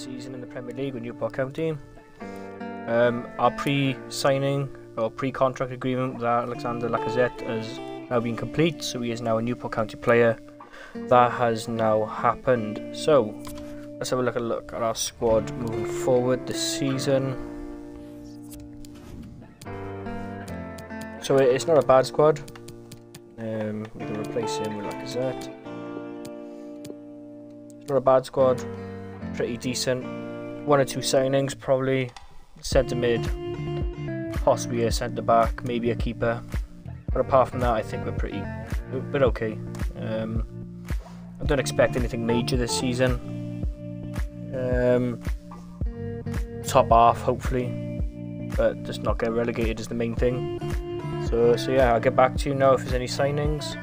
season in the Premier League with Newport County. Um, our pre-signing or pre-contract agreement with Alexander Lacazette has now been complete, so he is now a Newport County player. That has now happened. So, let's have a look at look at our squad moving forward this season. So it's not a bad squad. Um, we can replace him with Lacazette. It's not a bad squad. Pretty decent. One or two signings, probably. Centre mid, possibly a centre back, maybe a keeper. But apart from that, I think we're pretty, but okay. Um, I don't expect anything major this season. Um, top half, hopefully, but just not get relegated is the main thing. So, so yeah, I'll get back to you now if there's any signings.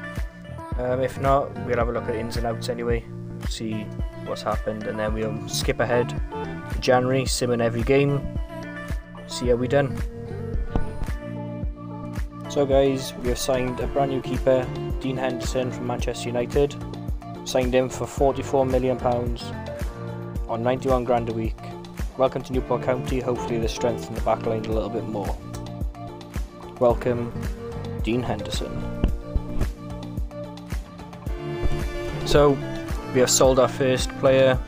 Um, if not, we'll have a look at ins and outs anyway, see what's happened, and then we'll skip ahead to January, sim in every game, see how we done. So guys, we have signed a brand new keeper, Dean Henderson from Manchester United. Signed him for £44 million on 91 grand a week. Welcome to Newport County, hopefully they strengthen the backline a little bit more. Welcome, Dean Henderson. So, we have sold our first player,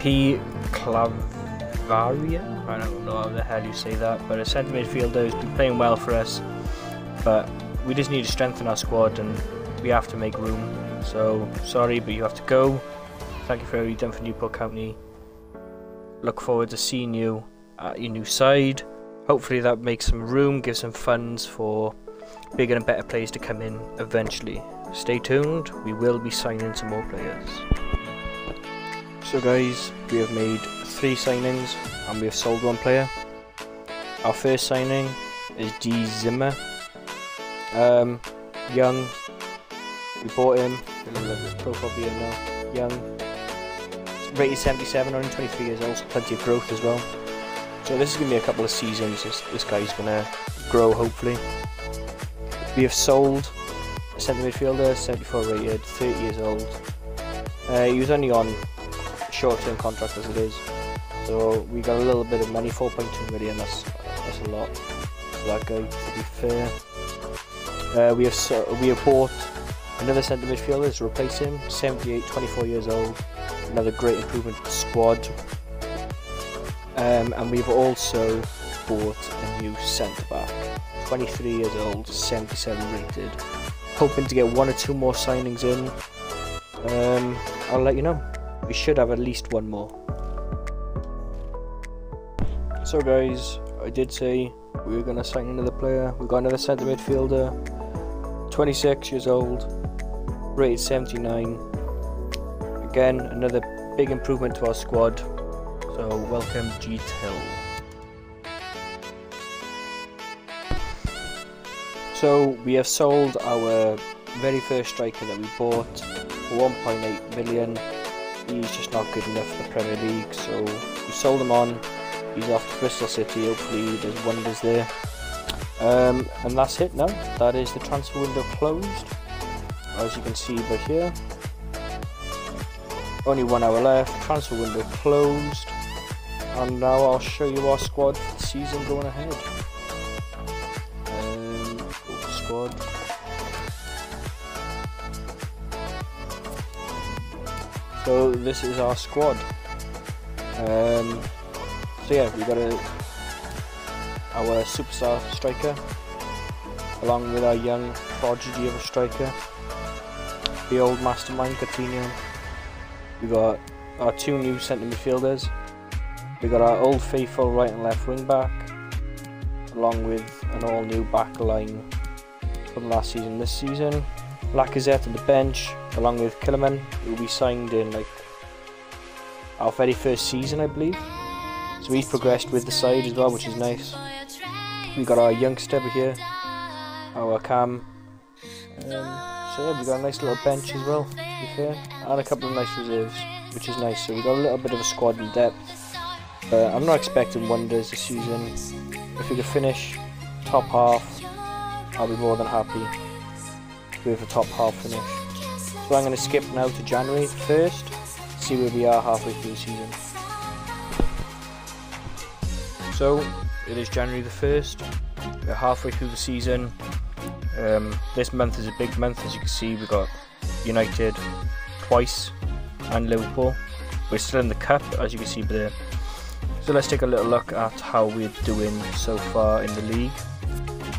P. Clavaria. I don't know how the hell you say that, but a centre midfielder who's been playing well for us. But we just need to strengthen our squad and we have to make room. So, sorry, but you have to go. Thank you for everything you've done for Newport County. Look forward to seeing you at your new side. Hopefully that makes some room, gives some funds for bigger and better players to come in eventually. Stay tuned, we will be signing some more players. So guys, we have made three signings and we have sold one player. Our first signing is D Zimmer. Um, young, we bought him, profile here now, young, rated 77, only 23 years old, so plenty of growth as well. So this is going to be a couple of seasons, this, this guy's going to grow hopefully. We have sold centre midfielder, 74 rated, 30 years old. Uh, he was only on short term contract as it is. So we got a little bit of money, 4.2 million, that's, that's a lot for that guy to be fair. Uh, we have so, we have bought another centre midfielder to replace him, 78, 24 years old. Another great improvement squad. Um, and we've also bought a new centre back, 23 years old, 77 rated. Hoping to get one or two more signings in. Um, I'll let you know. We should have at least one more. So guys, I did say we were going to sign another player. We've got another centre midfielder, 26 years old, rated 79. Again, another big improvement to our squad. So welcome G Till. So we have sold our very first striker that we bought for 1.8 million. He's just not good enough for the Premier League, so we sold him on. He's off to Bristol City. Hopefully, there's wonders there. Um, and that's it now. That is the transfer window closed. As you can see by here. Only one hour left. Transfer window closed. And now I'll show you our squad the season going ahead. So this is our squad. Um, so yeah, we've got a, our superstar striker, along with our young prodigy of a striker, the old mastermind Coutinho. We've got our two new centre midfielders. We've got our old faithful right and left wing back, along with an all new back line from last season this season. Lacazette on the bench, along with Killerman, who we signed in like our very first season, I believe. So he's progressed with the side as well, which is nice. We got our youngster over here, our cam. Um, so yeah, we got a nice little bench as well, to be fair, and a couple of nice reserves, which is nice. So we got a little bit of a squad in depth. But I'm not expecting wonders this season. If we could finish top half, I'll be more than happy with a top half finish. So I'm going to skip now to January 1st, see where we are halfway through the season. So, it is January the 1st. We're halfway through the season. Um, this month is a big month, as you can see. We've got United twice and Liverpool. We're still in the cup, as you can see there. So let's take a little look at how we're doing so far in the league.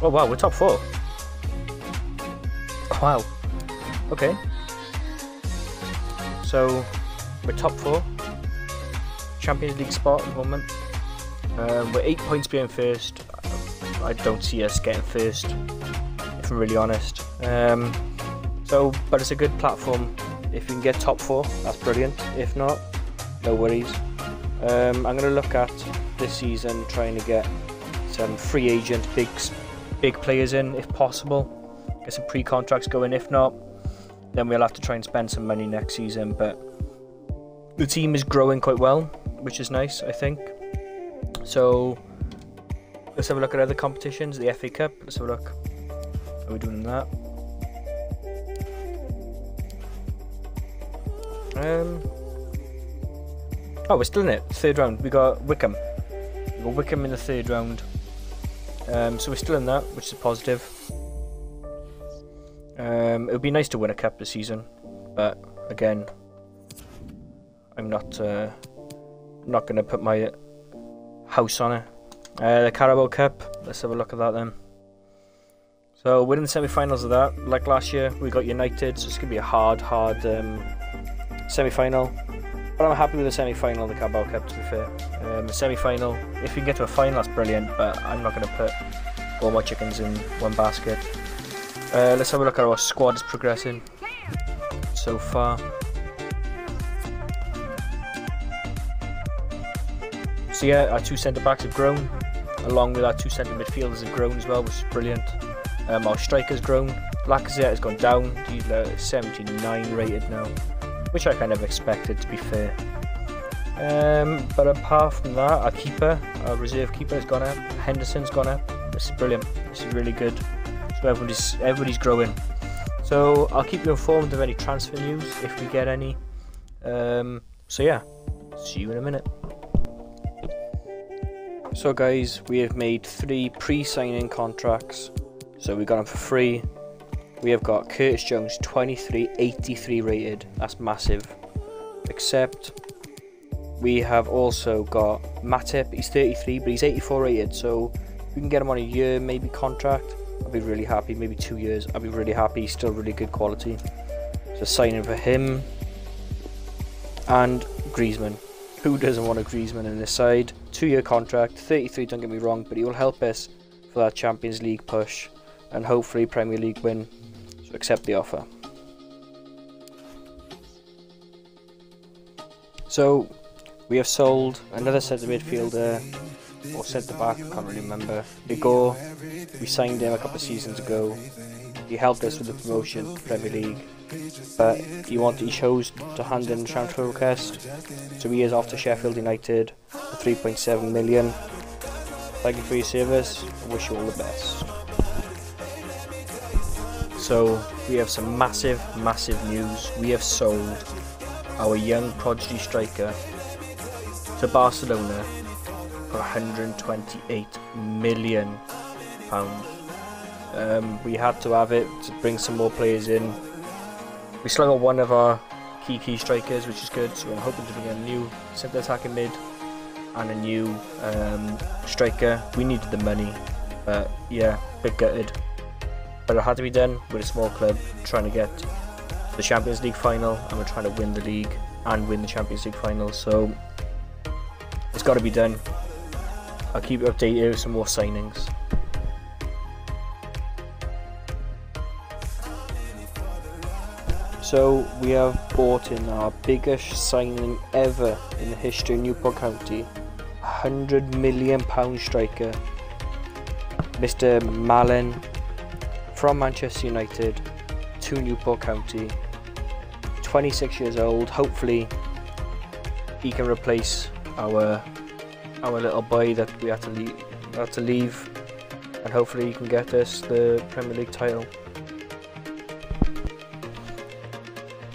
Oh wow, we're top four. Wow. Okay. So we're top four. Champions League spot at the moment. Um, we're eight points behind first. I don't see us getting first, if I'm really honest. Um, so, but it's a good platform. If we can get top four, that's brilliant. If not, no worries. Um, I'm going to look at this season trying to get some free agent, big, big players in if possible. Get some pre-contracts going. If not, then we'll have to try and spend some money next season. But the team is growing quite well, which is nice, I think. So let's have a look at other competitions. The FA Cup. Let's have a look. How are we doing that? Um. Oh, we're still in it. Third round. We got Wycombe. We got Wycombe in the third round. Um, so we're still in that, which is positive. Um, it would be nice to win a cup this season, but again, I'm not uh, not going to put my house on it. Uh, the Carabao Cup. Let's have a look at that then. So in the semi-finals of that. Like last year, we got United, so it's going to be a hard, hard um, semi-final. But I'm happy with the semi-final of the Carabao Cup, to be fair. Um, the semi-final, if we can get to a final, that's brilliant, but I'm not going to put all my chickens in one basket. Uh, let's have a look at our squad is progressing so far. So yeah, our two centre backs have grown, along with our two centre midfielders have grown as well, which is brilliant. Um, our striker's grown. Lacazette has gone down. He's uh, 79 rated now, which I kind of expected to be fair. Um, but apart from that, our keeper, our reserve keeper, has gone up. Henderson's gone up. This is brilliant. This is really good. So everybody's everybody's growing. So I'll keep you informed of any transfer news if we get any. Um, so yeah, see you in a minute. So guys, we have made three pre-signing contracts. So we got them for free. We have got Curtis Jones 2383 rated. That's massive. Except we have also got Matip. He's 33, but he's 84 rated. So we can get him on a year maybe contract. I'll be really happy. Maybe two years. I'll be really happy. Still really good quality. So signing for him and Griezmann. Who doesn't want a Griezmann in this side? Two-year contract, 33. Don't get me wrong, but he will help us for that Champions League push and hopefully Premier League win. So accept the offer. So we have sold another centre midfielder or centre back, I can't really remember. Igor, we signed him a couple of seasons ago. He helped us with the promotion to Premier League, but he wanted he chose to hand in transfer request, so he is off to Sheffield United for 3.7 million. Thank you for your service. I wish you all the best. So we have some massive, massive news. We have sold our young prodigy striker to Barcelona for 128 million pounds. Um, we had to have it to bring some more players in. We still got one of our key key strikers, which is good. So I'm hoping to bring a new centre attacking mid and a new um, striker. We needed the money, but yeah, bit gutted. But it had to be done with a small club trying to get the Champions League final, and we're trying to win the league and win the Champions League final. So it's got to be done. I'll keep you updated with some more signings. So we have bought in our biggest signing ever in the history of Newport County. hundred million pound striker, Mr. Malen from Manchester United to Newport County. 26 years old. Hopefully, he can replace our our little boy that we had to leave, had to leave, and hopefully he can get us the Premier League title.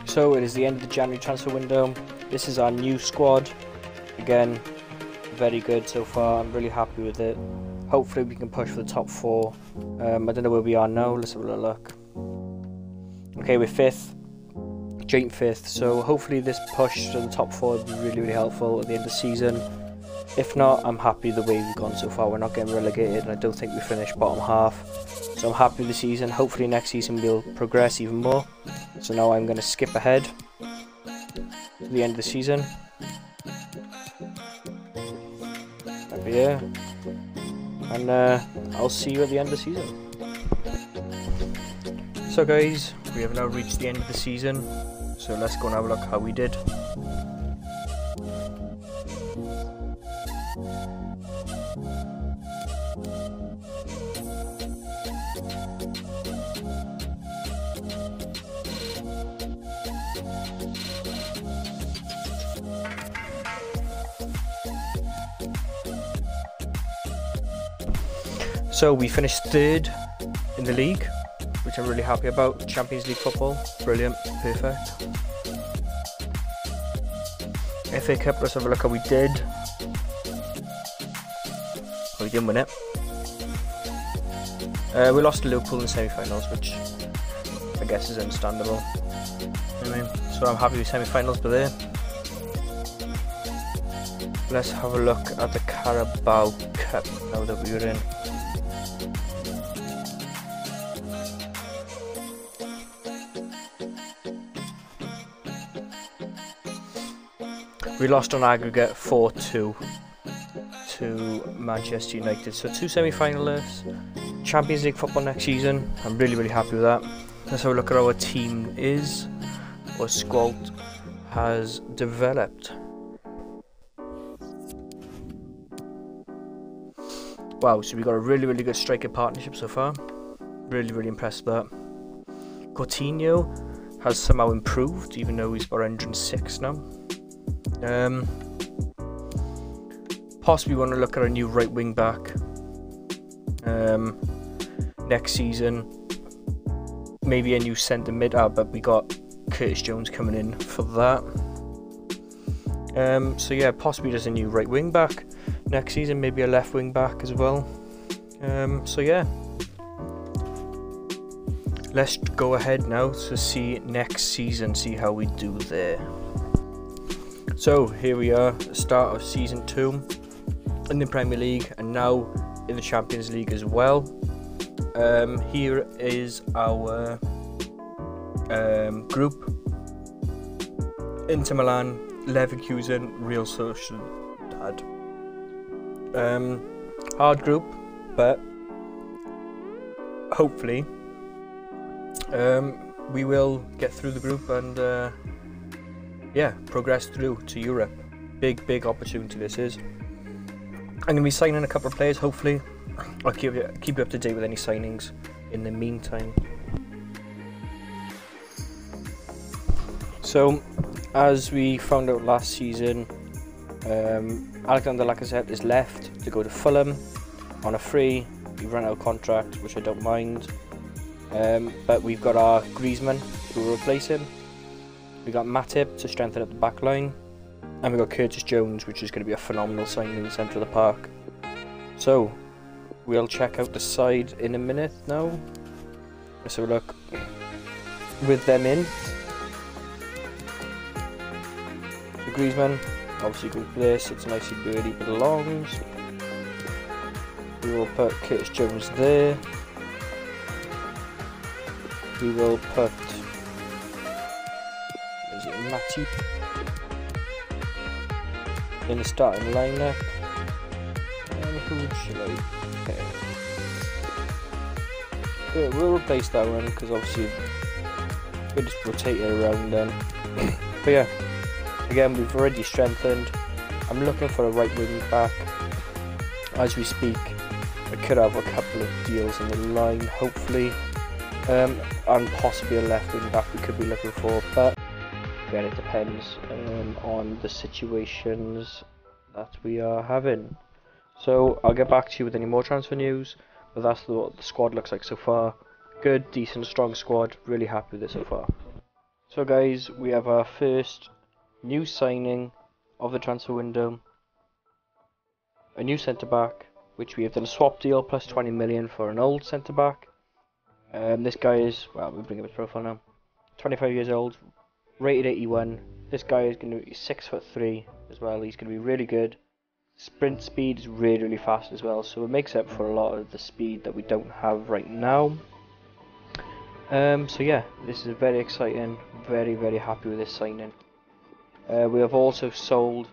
So it is the end of the January transfer window. this is our new squad. Again, very good so far. I'm really happy with it. Hopefully we can push for the top four. Um, I don't know where we are now. Let's have a look. Okay, we're fifth, joint fifth. So hopefully this push to the top four will be really, really helpful at the end of the season. If not, I'm happy the way we've gone so far. We're not getting relegated, and I don't think we finished bottom half. So I'm happy with the season. Hopefully next season we'll progress even more. So now I'm going to skip ahead to the end of the season. Here. And uh, I'll see you at the end of the season. So guys, we have now reached the end of the season. So let's go and have a look how we did. So we finished third in the league, which I'm really happy about. Champions League football, brilliant, perfect. FA Cup, let's have a look how we did. we didn't win it. Uh, we lost to Liverpool in the semi-finals, which I guess is understandable. Mean, so I'm happy with semi-finals, but there. Let's have a look at the Carabao Cup now that we're in. We lost on aggregate 4-2 to Manchester United. So two semi-finalists, Champions League football next season. I'm really, really happy with that. Let's have a look at how our team is, or squad has developed. Wow, so we've got a really, really good striker partnership so far. Really, really impressed with that. Coutinho has somehow improved, even though he's 406 now. Um, possibly want to look at a new right wing back um, next season. Maybe a new centre mid, ah, but we got Curtis Jones coming in for that. Um, so yeah, possibly just a new right wing back next season, maybe a left wing back as well. Um, so yeah, let's go ahead now to see next season, see how we do there. So here we are, start of season two in the Premier League and now in the Champions League as well. Um, here is our um, group: Inter Milan, Leverkusen, Real Sociedad. Um, hard group, but hopefully um, we will get through the group and. Uh, yeah, progress through to Europe. Big, big opportunity this is. I'm going to be signing a couple of players, hopefully. I'll keep you, keep you up to date with any signings in the meantime. So, as we found out last season, um, Alexander Lacazette is left to go to Fulham on a free. He ran out of contract, which I don't mind. Um, but we've got our Griezmann who will replace him. We got Matip to strengthen up the back line. And we got Curtis Jones, which is going to be a phenomenal signing in the centre of the park. So, we'll check out the side in a minute now. Let's have a look. With them in. So Griezmann, obviously good place, it's nicely birdie belongs. We will put Curtis Jones there. We will put Matip in the starting lineup. And who? Yeah, we'll replace that one because obviously we'll just rotate it around then. but yeah, again, we've already strengthened. I'm looking for a right wing back as we speak. I could have a couple of deals in the line, hopefully. Um, and possibly a left wing back we could be looking for, but again it depends um, on the situations that we are having. So I'll get back to you with any more transfer news but that's what the squad looks like so far. Good decent strong squad. Really happy with it so far. So guys we have our first new signing of the transfer window, a new centre back, which we have done a swap deal plus 20 million for an old centre back. Um, this guy is well, we bring up his profile now. 25 years old, rated 81. This guy is going to be six foot three as well. He's going to be really good. Sprint speed is really really fast as well, so it makes up for a lot of the speed that we don't have right now. Um, so yeah, this is very exciting. Very very happy with this signing. Uh, we have also sold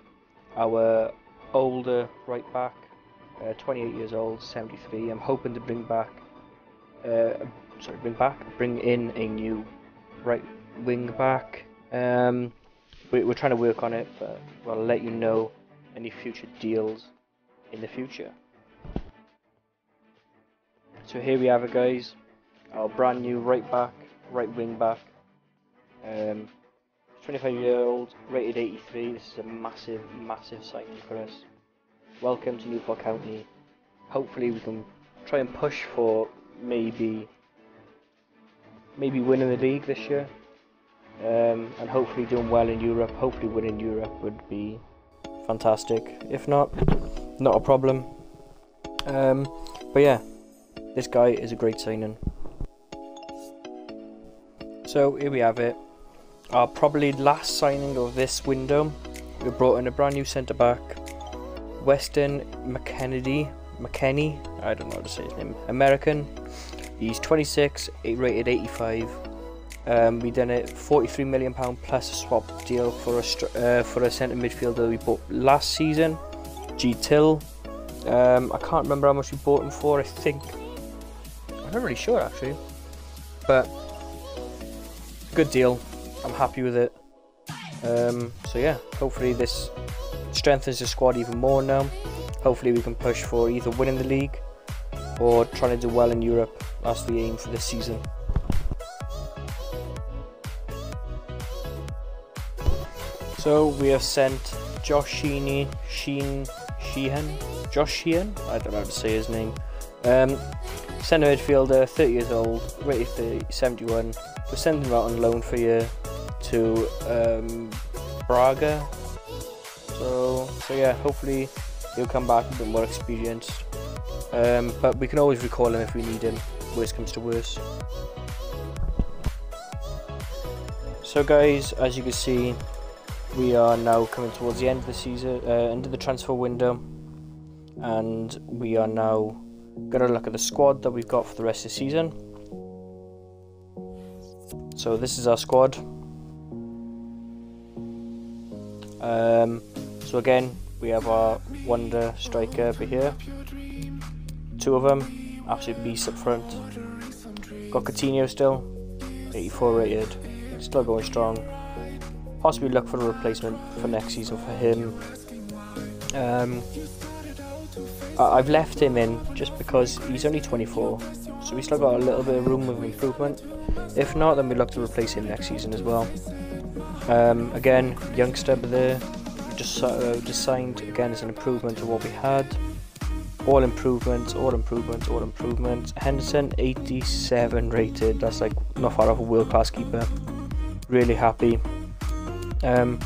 our older right back, uh, 28 years old, 73. I'm hoping to bring back, uh, sorry, bring back, bring in a new right wing back. Um, we, are trying to work on it, but I'll let you know any future deals in the future. So here we have it, guys. Our brand new right back, right wing back. Um, 25 year old, rated 83. This is a massive, massive signing for us. Welcome to Newport County. Hopefully, we can try and push for maybe maybe winning the league this year, um, and hopefully doing well in Europe. Hopefully, winning Europe would be fantastic. If not, not a problem. Um, but yeah, this guy is a great signing. So here we have it our probably last signing of this window. We brought in a brand new centre back, Weston McKennedy. McKennie, I don't know how to say his name. American. He's 26, rated 85. Um, we done a 43 million pound plus a swap deal for a uh, for a centre midfielder we bought last season, G Till. Um, I can't remember how much we bought him for. I think I'm not really sure actually, but good deal. I'm happy with it. Um, so yeah, hopefully this strengthens the squad even more now. Hopefully we can push for either winning the league or trying to do well in Europe. That's the aim for this season. So we have sent Josh Sheen, Sheehan, Josh Sheehan, I don't know how to say his name. Um, centre midfielder, 30 years old, rated 30, 71. We're sending him out on loan for a year to um, Braga. So, so yeah, hopefully he'll come back a bit more experienced. Um, but we can always recall him if we need him. Worst comes to worst. So guys, as you can see, we are now coming towards the end of the season, uh, end of the transfer window, and we are now going to look at the squad that we've got for the rest of the season. So this is our squad. Um, so again, we have our wonder striker over here. Two of them, absolute beasts up front. Got Coutinho still, 84 rated, still going strong. Possibly look for a replacement for next season for him. Um, I've left him in just because he's only 24, so we still got a little bit of room of improvement. If not, then we look to replace him next season as well. Um, again, youngster there, just uh, just signed again as an improvement to what we had. All improvements, all improvements, all improvements. Henderson 87 rated. That's like not far off a world class keeper. Really happy. Um,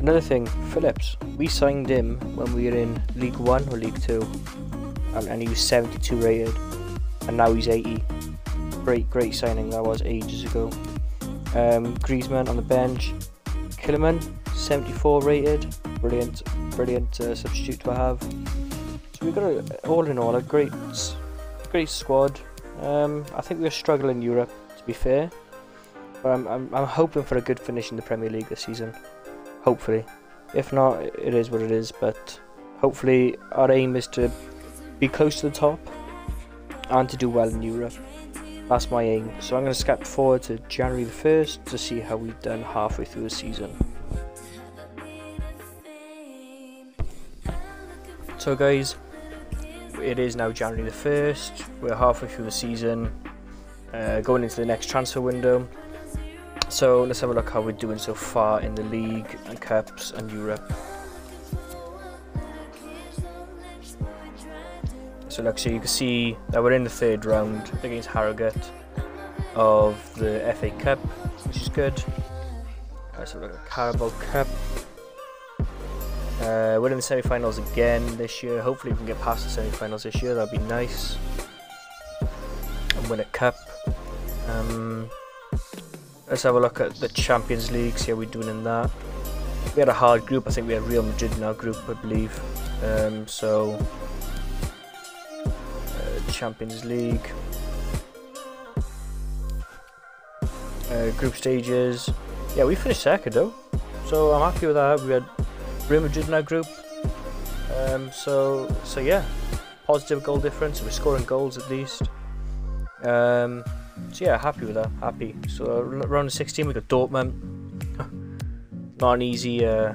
another thing, Phillips. We signed him when we were in League One or League Two, and, and he was 72 rated, and now he's 80. Great, great signing that was ages ago. Um, Griezmann on the bench, Killerman, 74 rated. Brilliant, brilliant uh, substitute to have. So we've got a, all in all a great, great squad. Um, I think we're struggling in Europe, to be fair, but I'm, I'm, I'm hoping for a good finish in the Premier League this season. Hopefully, if not, it is what it is. But hopefully, our aim is to be close to the top and to do well in Europe. That's my aim. So I'm going to skip forward to January the 1st to see how we've done halfway through the season. So guys, it is now January the 1st. We're halfway through the season, uh, going into the next transfer window. So let's have a look how we're doing so far in the league and cups and Europe. So like so you can see that we're in the third round against Harrogate of the FA Cup, which is good. Uh, so look at Carabao Cup. Uh, we're in the semi-finals again this year. Hopefully we can get past the semi-finals this year. That'd be nice. And win a cup. Um, let's have a look at the Champions League. See how we're doing in that. We had a hard group. I think we had Real Madrid in our group, I believe. Um, so uh, Champions League. Uh, group stages. Yeah, we finished second though. So I'm happy with that. We had Real Madrid in our group. Um, so so yeah, positive goal difference. We're scoring goals at least. Um, so yeah, happy with that. Happy. So round of 16, we got Dortmund. not an easy, uh,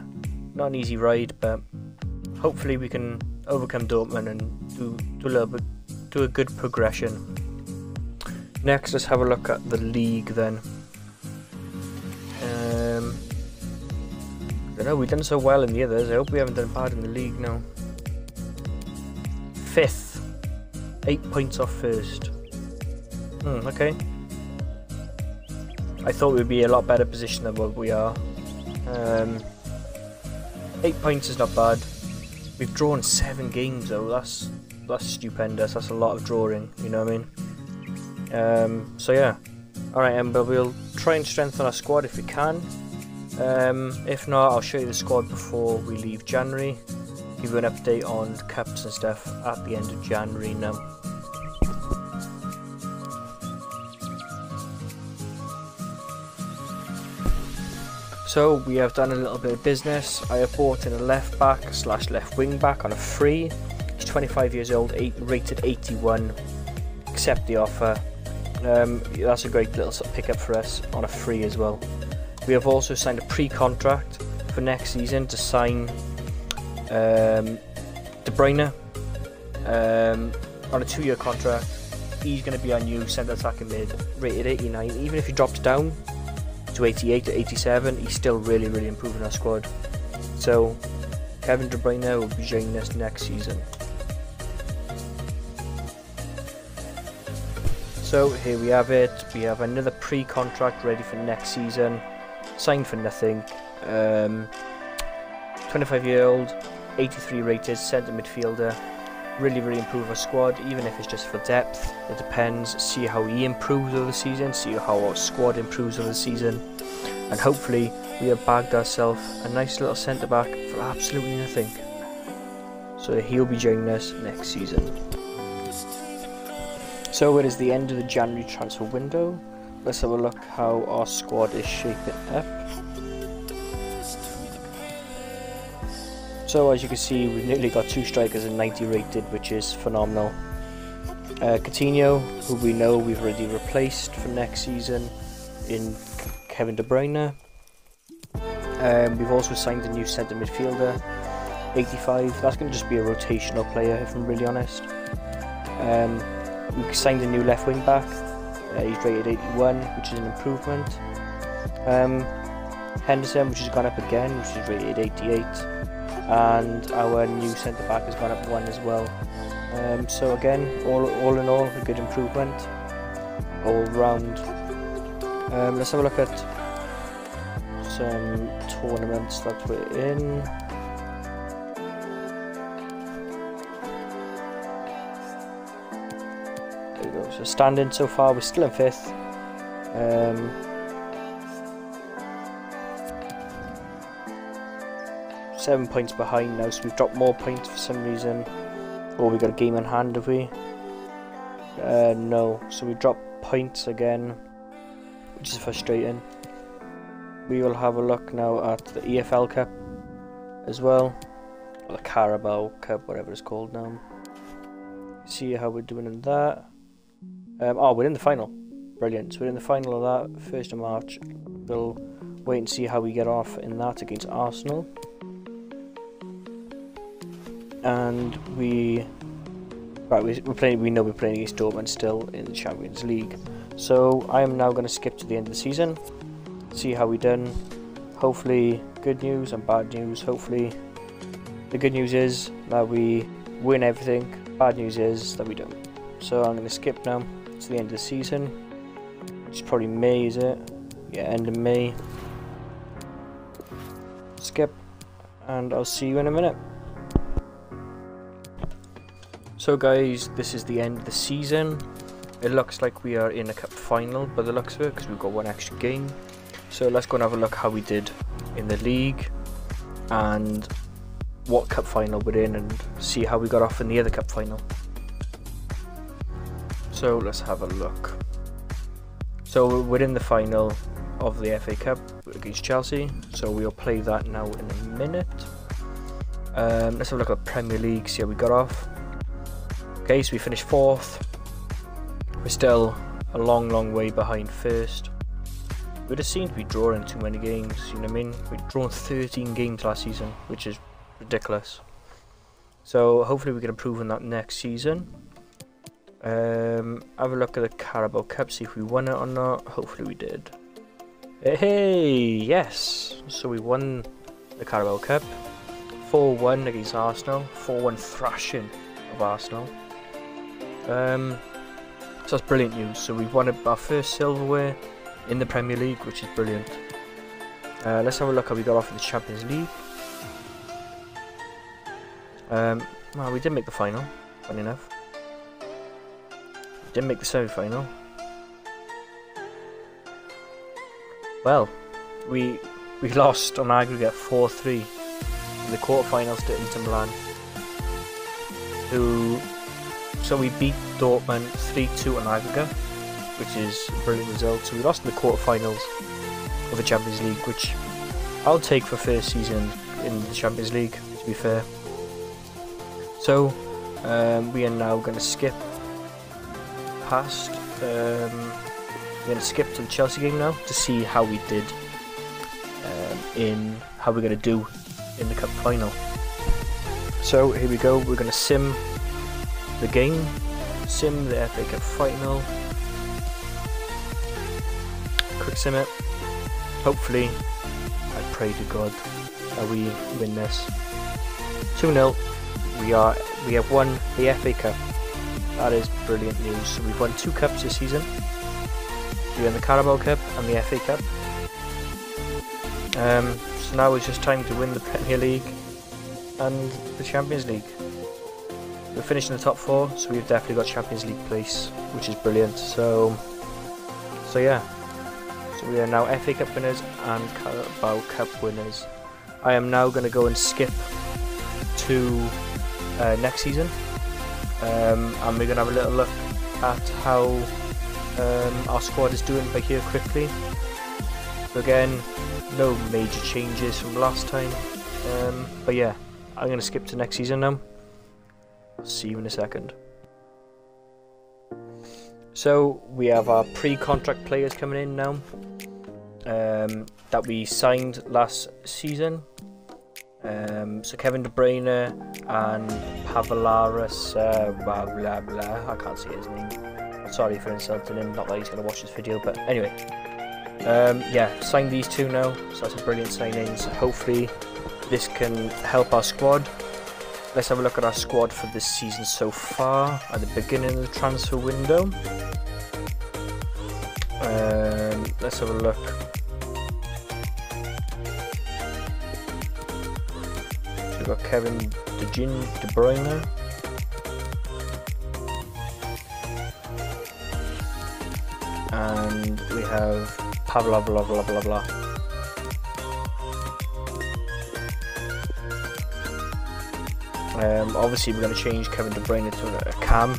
not an easy ride, but hopefully we can overcome Dortmund and do do a little bit, do a good progression. Next, let's have a look at the league then. I don't know, we've done so well in the others. I hope we haven't done bad in the league now. Fifth. Eight points off first. Hmm, okay. I thought we'd be a lot better position than what we are. Um, eight points is not bad. We've drawn seven games though. That's that's stupendous. That's a lot of drawing. You know what I mean? Um, so yeah. All right, Ember. We'll try and strengthen our squad if we can. Um, if not, I'll show you the squad before we leave January. Give you an update on cups and stuff at the end of January now. So we have done a little bit of business. I have bought in a left back slash left wing back on a free. He's 25 years old, eight, rated 81. Accept the offer. Um, that's a great little pickup for us on a free as well. We have also signed a pre-contract for next season to sign um, De Bruyne um, on a two-year contract. He's going to be our new centre attacking mid, rated 89. Even if he drops down to 88 to 87, he's still really, really improving our squad. So Kevin De Bruyne will be joining us next season. So here we have it. We have another pre-contract ready for next season signed for nothing. Um, 25 year old, 83 rated, centre midfielder. Really, really improve our squad, even if it's just for depth. It depends. See how he improves over the season, see how our squad improves over the season. And hopefully, we have bagged ourselves a nice little centre back for absolutely nothing. So he'll be joining us next season. So it is the end of the January transfer window let's have a look how our squad is shaping up. So as you can see, we've nearly got two strikers and 90 rated, which is phenomenal. Uh, Coutinho, who we know we've already replaced for next season in Kevin De Bruyne. Um, we've also signed a new centre midfielder, 85. That's going to just be a rotational player, if I'm really honest. Um, we signed a new left wing back, uh, he's rated 81, which is an improvement. Um, Henderson, which has gone up again, which is rated 88. And our new centre back has gone up one as well. Um, so again, all, all in all, a good improvement all round. Um, let's have a look at some tournaments that we're in. There we go. So standing so far, we're still in fifth. Um, seven points behind now, so we've dropped more points for some reason. Oh, we got a game in hand, have we? Uh, no, so we dropped points again, which is frustrating. We will have a look now at the EFL Cup as well, or the Carabao Cup, whatever it's called now. See how we're doing in that. Um, oh, we're in the final. Brilliant. So we're in the final of that, 1st of March. We'll wait and see how we get off in that against Arsenal. And we... Right, we're playing. We know we're playing against Dortmund still in the Champions League. So I am now going to skip to the end of the season, see how we done. Hopefully, good news and bad news. Hopefully, the good news is that we win everything. Bad news is that we don't. So I'm going to skip now to the end of the season. It's probably May, is it? Yeah, end of May. skip, and I'll see you in a minute. So guys, this is the end of the season. It looks like we are in a cup final by the looks of it because we've got one extra game. So let's go and have a look how we did in the league and what cup final we're in and see how we got off in the other cup final. So let's have a look. So we're in the final of the FA Cup against Chelsea. So we'll play that now in a minute. Um, let's have a look at Premier League, see how we got off. Okay, so we finished fourth. We're still a long, long way behind first. We just seem to be drawing too many games, you know what I mean? We've drawn 13 games last season, which is ridiculous. So hopefully we can improve on that next season. Um, have a look at the Carabao Cup, see if we won it or not. Hopefully we did. Hey, yes! So we won the Carabao Cup. 4-1 against Arsenal. 4-1 thrashing of Arsenal. Um, so that's brilliant news. So we've won our first silverware in the Premier League, which is brilliant. Uh, let's have a look how we got off in the Champions League. Um, well, we did make the final, funny enough. We didn't make the semi-final. Well, we we lost on aggregate 4-3 in the quarterfinals to Inter Milan, who so we beat Dortmund 3-2 on aggregate, which is a brilliant result. So we lost in the quarterfinals of the Champions League, which I'll take for first season in the Champions League, to be fair. So um, we are now going to skip past. Um, we're going to skip to the Chelsea game now to see how we did um, in how we're going to do in the cup final. So here we go. We're going to sim the game, sim the FA Cup final, quick sim it. Hopefully, I pray to God that we win this. 2 0. We are we have won the FA Cup. That is brilliant news. So we've won two cups this season. We won the Carabao Cup and the FA Cup. Um, so now it's just time to win the Premier League and the Champions League. We're finishing the top four, so we've definitely got Champions League place, which is brilliant. So, so yeah. So we are now FA Cup winners and Carabao Cup winners. I am now going to go and skip to uh, next season, um, and we're going to have a little look at how um, our squad is doing by here quickly. So again, no major changes from last time, um, but yeah, I'm going to skip to next season now. See you in a second. So we have our pre-contract players coming in now um, that we signed last season. Um, so Kevin De Bruyne and Pavlaris, uh, blah blah blah. I can't see his name. Sorry for insulting him. Not that he's going to watch this video, but anyway. Um, yeah, signed these two now. So that's a brilliant signing. So hopefully this can help our squad. Let's have a look at our squad for this season so far at the beginning of the transfer window. Um, let's have a look. So we've got Kevin De Gin De Bruyne. And we have Pavla blah blah blah blah. Um, obviously, we're going to change Kevin De Bruyne to a cam.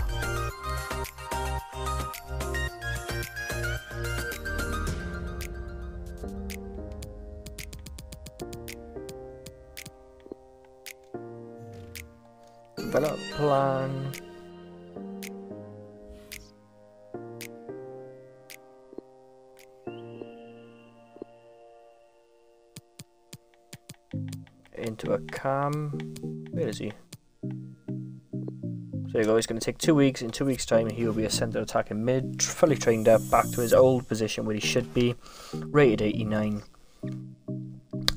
Go, it's going to take two weeks. In two weeks' time, he will be a centre attacking mid, fully trained up, back to his old position where he should be, rated 89.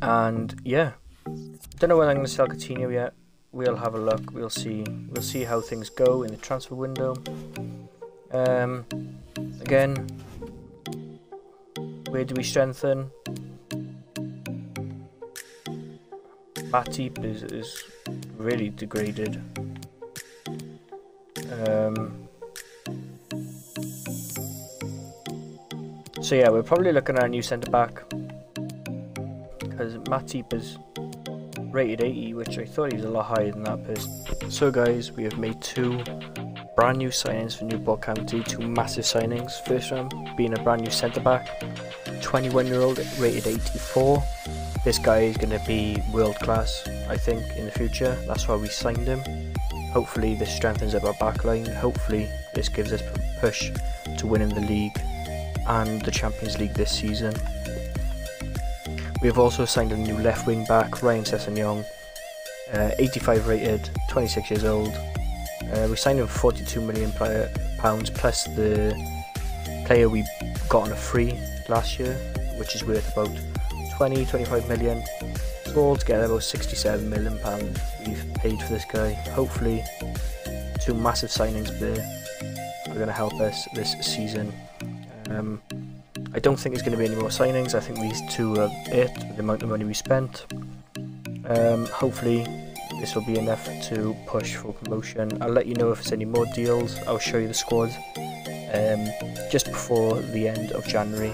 And yeah, don't know when I'm going to sell Coutinho yet. We'll have a look. We'll see. We'll see how things go in the transfer window. Um, again, where do we strengthen? Matip is, is really degraded. Um, so yeah, we're probably looking at a new centre back because Matip is rated 80, which I thought he was a lot higher than that person. So guys, we have made two brand new signings for Newport County, two massive signings. First one being a brand new centre back, 21 year old, rated 84. This guy is going to be world class, I think, in the future. That's why we signed him. Hopefully, this strengthens up our backline. Hopefully, this gives us a push to winning the league and the Champions League this season. We have also signed a new left wing back, Ryan Sessegnon, uh, 85 rated, 26 years old. Uh, we signed him for 42 million pounds plus the player we got on a free last year, which is worth about 20 25 million. Altogether, about 67 million pounds we've paid for this guy. Hopefully, two massive signings there are going to help us this season. Um, I don't think there's going to be any more signings. I think these two are it, with the amount of money we spent. Um, hopefully, this will be enough to push for promotion. I'll let you know if there's any more deals. I'll show you the squad um, just before the end of January.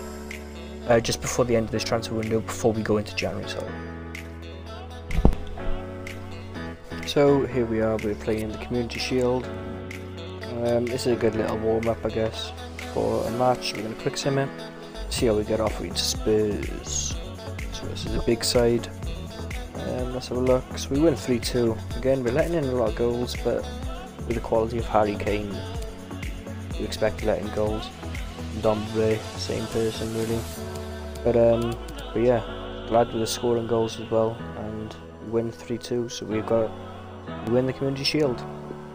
Uh, just before the end of this transfer window, before we go into January, sorry. So here we are, we're playing the Community Shield. Um, this is a good little warm-up I guess for a match. We're going to quick sim it, see how we get off against Spurs. So this is a big side. Um, let's have a look. So we win 3-2. Again, we're letting in a lot of goals, but with the quality of Harry Kane, you expect to let in goals. Dombre, same person really. But um, but yeah, glad with the scoring goals as well, and we win 3-2. So we've got we win the Community Shield.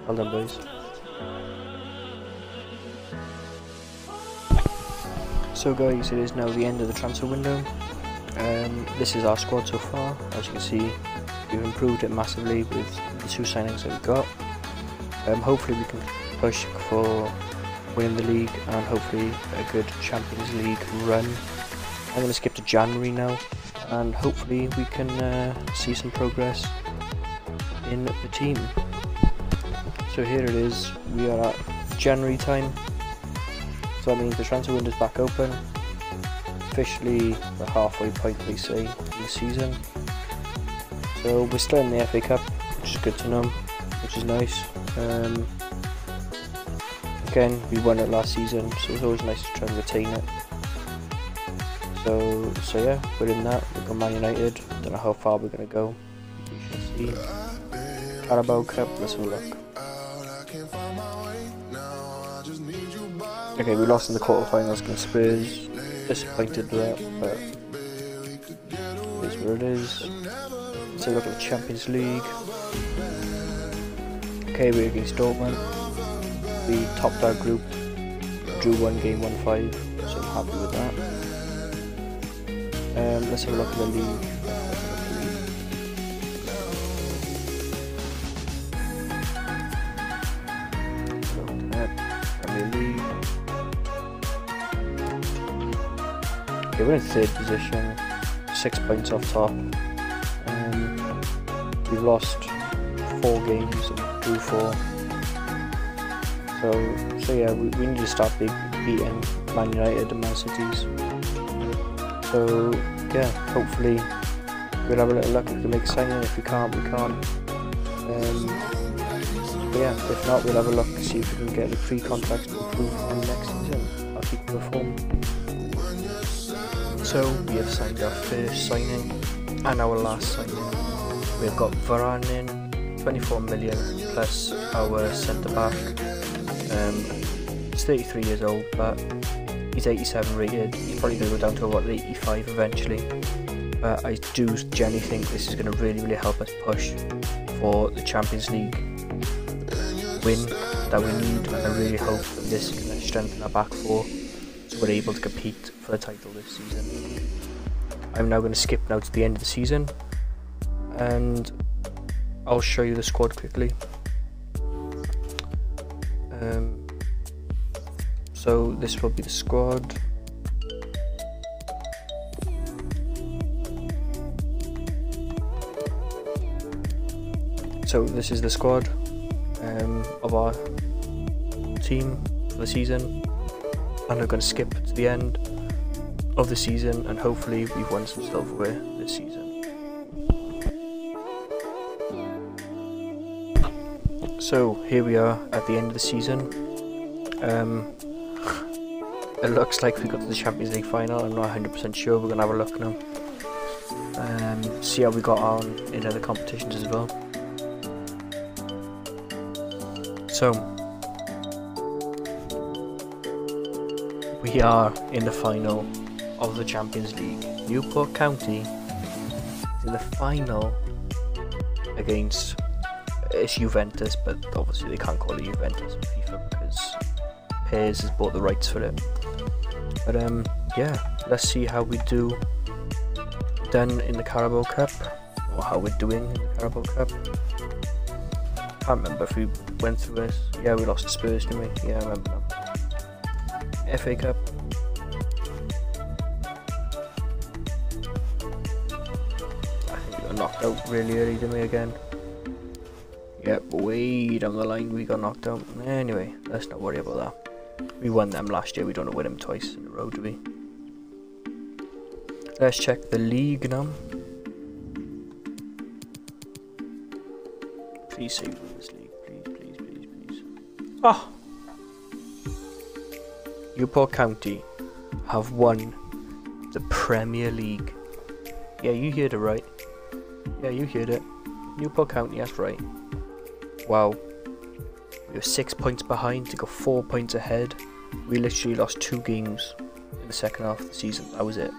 Well done, boys. So guys, it is now the end of the transfer window. Um, this is our squad so far. As you can see, we've improved it massively with the two signings that we've got. Um, hopefully we can push for winning the league and hopefully a good Champions League run. I'm going to skip to January now and hopefully we can uh, see some progress in the team. So here it is, we are at January time, so that means the transfer window is back open, officially the halfway point they say in the season. So we're still in the FA Cup, which is good to know, which is nice. Um, again, we won it last season, so it's always nice to try and retain it. So, so yeah, we're in that. We've got Man United. Don't know how far we're gonna go. We shall see. Carabao Cup, let's have a look. Okay, we lost in the quarterfinals against Spurs. Disappointed with that, but it is what it is. Let's have a look at the Champions League. Okay, we're against Dortmund. We topped our group, drew one game, one five, so I'm happy with that. Um, let's have a look at the league. Okay, we're in third position, six points off top. Um, we've lost four games and drew four. So, so yeah, we, we need to start beating Man United and Man Cities. So yeah, hopefully we'll have a little luck we can make signing. If we can't, we can't. Um, yeah, if not, we'll have a look see if we can get the free contracts to improve in next season. I'll keep perform. So we have signed our first signing and our last signing. We've got Varane in, 24 million plus our centre back. Um, he's 33 years old, but he's 87 rated. He's probably going to go down to about 85 eventually. But I do genuinely think this is going to really, really help us push for the Champions League win that we need. And I really hope that this is going to strengthen our back four we're able to compete for the title this season. I'm now going to skip now to the end of the season and I'll show you the squad quickly. Um, so this will be the squad. so this is the squad um, of our team for the season, and we're going to skip to the end of the season, and hopefully we've won some silverware this season. So here we are at the end of the season. Um, it looks like we got to the Champions League final. I'm not 100% sure. We're gonna have a look now. Um, see how we got on in other competitions as well. So we are in the final of the Champions League. Newport County in the final against it's Juventus, but obviously they can't call it Juventus on FIFA because PES has bought the rights for it. But um, yeah, let's see how we do done in the Carabao Cup, or how we're doing in the Carabao Cup. Can't remember if we went through this. Yeah, we lost to Spurs, didn't we? Yeah, I remember. FA Cup. I think we got knocked out really early, didn't we, again? Yep, way down the line we got knocked out. Anyway, let's not worry about that. We won them last year, we don't win them twice in a row, do we? Let's check the league now. Please win this league, please, please, please, please. Ah! Newport County have won the Premier League. Yeah, you heard it right. Yeah, you heard it. Newport County, that's right. Wow. We were six points behind to go four points ahead. We literally lost two games in the second half of the season. That was it.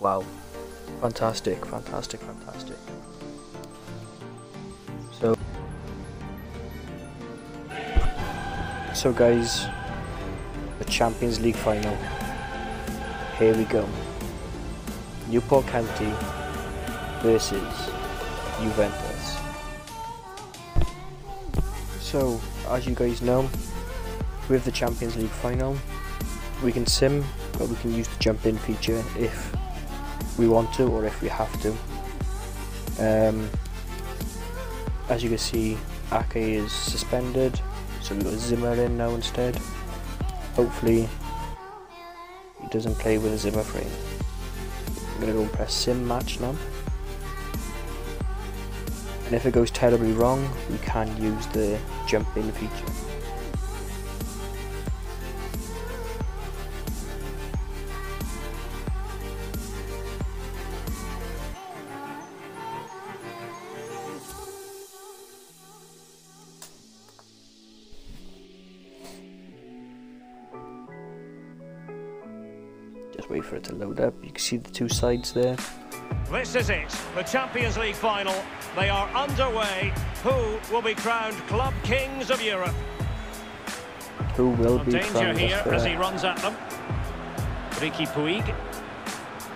Wow. Fantastic, fantastic, fantastic. So So guys, the Champions League final. Here we go. Newport County versus Juventus. So, as you guys know, with the Champions League final, we can sim, but we can use the jump in feature if we want to or if we have to. Um, as you can see, Ake is suspended, so we've got Zimmer in now instead. Hopefully, he doesn't play with a Zimmer frame. I'm going to go and press sim match now and if it goes terribly wrong we can use the jump in feature. Can see the two sides there. This is it, the Champions League final. They are underway. Who will be crowned Club Kings of Europe? Who will be danger crowned here as he runs at them. Riqui Puig.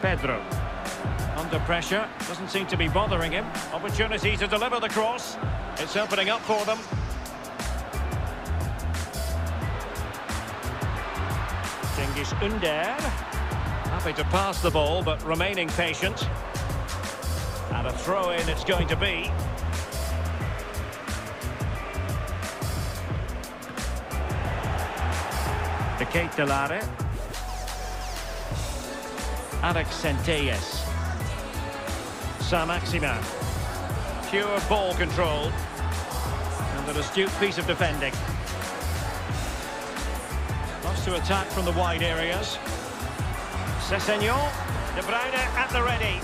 Pedro. Under pressure. Doesn't seem to be bothering him. Opportunity to deliver the cross. It's opening up for them. Cengiz Ünder. Happy to pass the ball, but remaining patient. And a throw-in it's going to be. De Ketelaere. Alex Centelles. Saint-Maximin. Pure ball control. And an astute piece of defending. Lots to attack from the wide areas. Sessegnon, De Bruyne at the ready.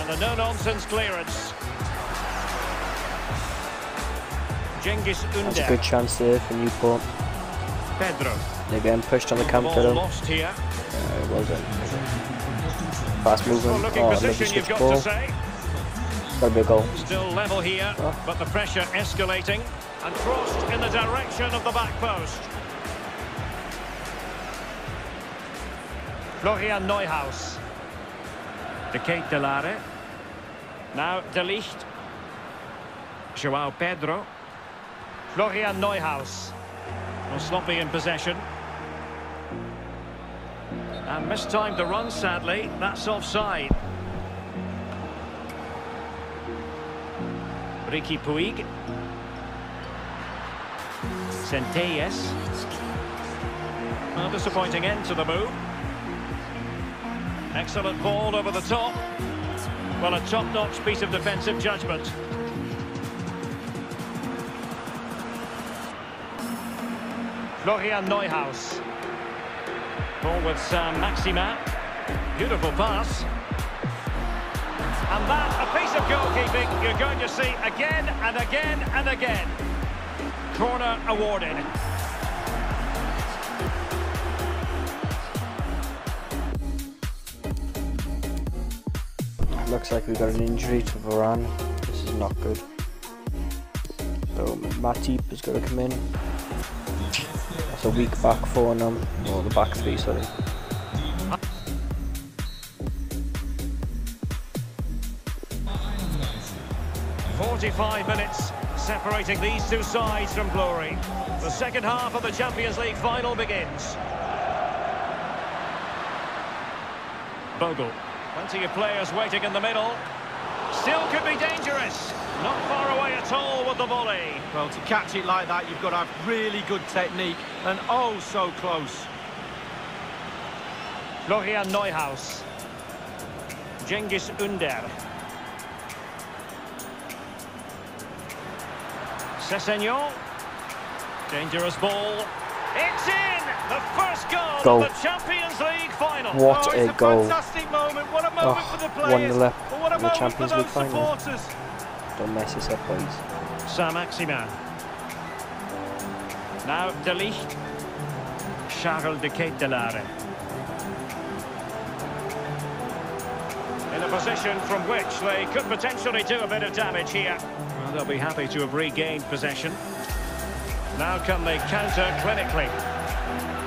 And the no-nonsense clearance. Cengiz Ünder. That's a good chance there for Newport. Pedro. They're getting pushed on the counter though. lost here. Well done. Fast movement. looking Oh, position, switch you've got ball. to say. That'll be a goal. Still level here, Oh. but the pressure escalating. And crossed in the direction of the back post. Florian Neuhaus. De Ketelaere. Now De Ligt. Joao Pedro. Florian Neuhaus. Well, sloppy in possession. And mistimed the run, sadly. That's offside. Riqui Puig. Centelles. A disappointing end to the move. Excellent ball over the top. Well, a top-notch piece of defensive judgment. Florian Neuhaus. Ball with uh, Saint-Maximin. Beautiful pass. And that, a piece of goalkeeping you're going to see again and again and again. Corner awarded. Looks like we got an injury to Varane. This is not good. So Matip is going to come in. That's a weak back four now. Or the back three, sorry. Forty-five minutes separating these two sides from glory. The second half of the Champions League final begins. Bogle. Plenty of players waiting in the middle. Still could be dangerous. Not far away at all with the volley. Well, to catch it like that, you've got to have really good technique and oh so close. Florian Neuhaus. Cengiz Under. Sessegnon. Dangerous ball. It's in! The first goal, Goal. of the Champions League final. What oh, a it's goal. Oh, for the 1-0 players. up but what a in the Champions for League those final. supporters. Don't mess this up, please. Saint-Maximin. Now De Ligt. Charles de Ketelaere. In a position from which they could potentially do a bit of damage here. Well, they'll be happy to have regained possession. Now can they counter clinically?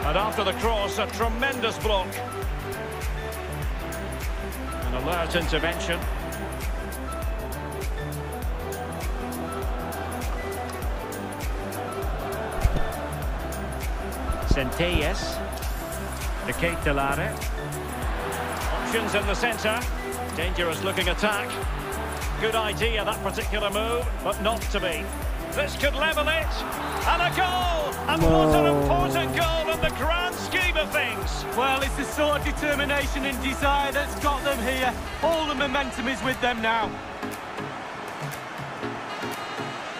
And after the cross, a tremendous block. Alert intervention. Centelles. De Ketelaere. Options in the centre. Dangerous looking attack. Good idea, that particular move, but not to be. This could level it. And a goal! And what an important goal in the grand scheme of things. Well, it's the sort of determination and desire that's got them here. All the momentum is with them now.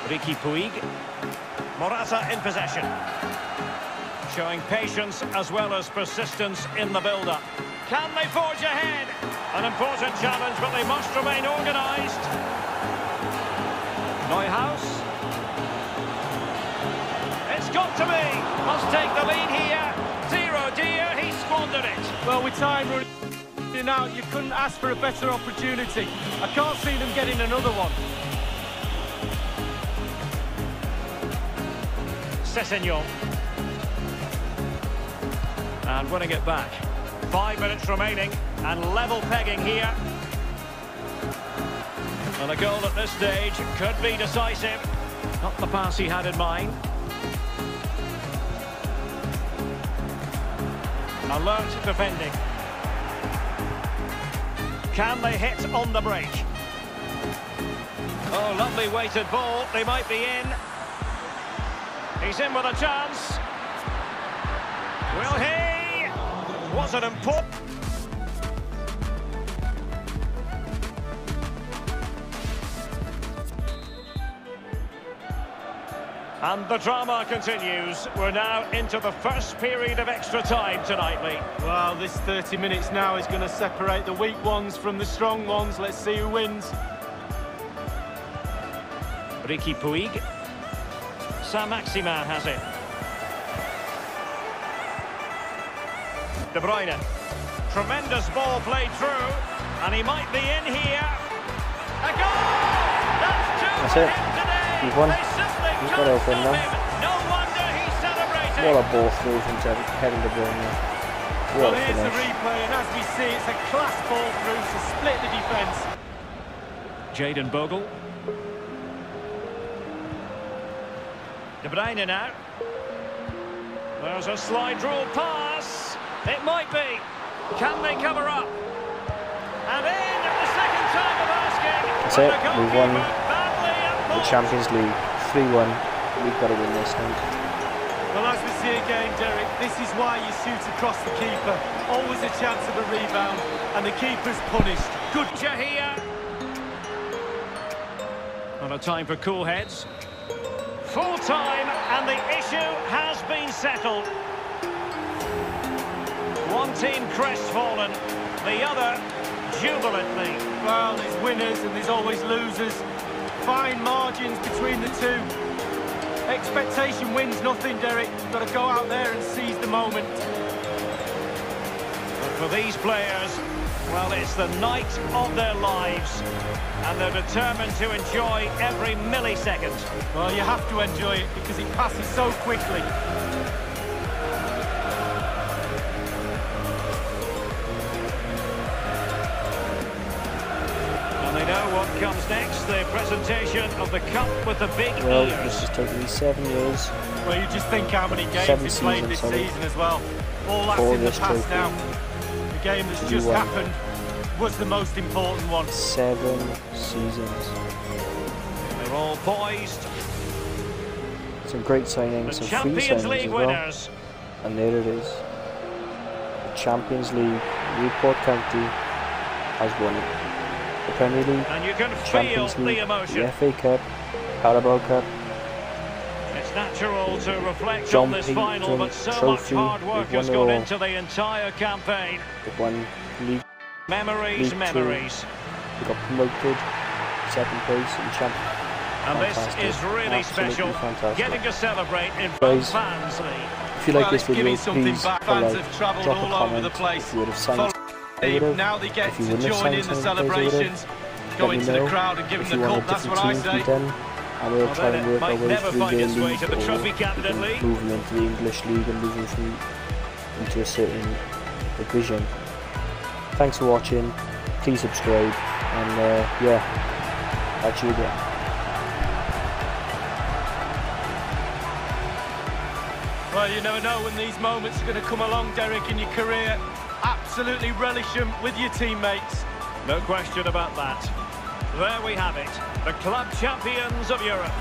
Riqui Puig. Morata in possession. Showing patience as well as persistence in the build-up. Can they forge ahead? An important challenge, but they must remain organised. Neuhaus. Got to be. Must take the lead here. Zero dear, he squandered it. Well, with time running out, you couldn't ask for a better opportunity. I can't see them getting another one. Sessegnon. And winning it back. Five minutes remaining and level pegging here. And a goal at this stage could be decisive. Not the pass he had in mind. Alert defending. Can they hit on the break? Oh, lovely weighted ball. They might be in. He's in with a chance. Will he? Was it important? And the drama continues. We're now into the first period of extra time tonight, Lee. Well, this 30 minutes now is going to separate the weak ones from the strong ones. Let's see who wins. Riqui Puig. Saint-Maximin has it. De Bruyne. Tremendous ball played through. And he might be in here. A goal! That's two That's for it. him today. We've won. They simply got open stop now. No wonder he's celebrating. What a ball through from Kevin Kevin De Bruyne. Well, What a here's the finish. replay, and as we see, it's a class ball through to split the defence. Jaden Bogle. De Bruyne now. There's a slide rule pass. It might be. Can they cover up? And in at the second time of asking. That's it. We've won. the Champions League. 3-1. We've got to win this now. Well, as we see again, Derek, this is why you shoot across the keeper. Always a chance of a rebound, and the keeper's punished. Good Jahia. Not a time for cool heads. Full time, and the issue has been settled. One team crestfallen, the other jubilantly. Well, there's winners and there's always losers. Fine margins between the two. Expectation wins nothing, Derek. Got to go out there and seize the moment. But for these players, well, it's the night of their lives. And they're determined to enjoy every millisecond. Well, you have to enjoy it because it passes so quickly. Of the cup with the big Well, this has taken me seven years. Well, you just think how many games Seven he's played this season as well. All that's For in the past trophy. now. The game that's just won. happened was the most important one. Seven seasons. They're all poised. Some great The signings, some free signings League as well. winners. And there it is. The Champions League, Newport County has won it. The Premier League, And you can feel Champions the League, emotion. the FA Cup, Carabao Cup, It's natural to reflect John on this final, Payton but so Trophy. much hard work has gone all. into the entire campaign. they've won League, Memories, League Two. memories. they got promoted, second place in Champions And Fantastic. this is really Absolutely special. fantastic. Getting to celebrate in Guys, fans. If you like Well, this it's video, giving something please back. follow, Fans have travelled drop a all over comment the place. if you would have signed Follow- I would have. Now they get to join in the some players, I would have. celebrations, go into the crowd and give them the cup. That's what I team to be say. done. I will Well, try and work our way through find their its way league to the Trophy League. moving into the English league and moving through into a certain division. Thanks for watching. Please subscribe and uh, yeah, catch you again. Well, you never know when these moments are going to come along, Derek, in your career. Absolutely relish them with your teammates. No question about that. There we have it. The club champions of Europe.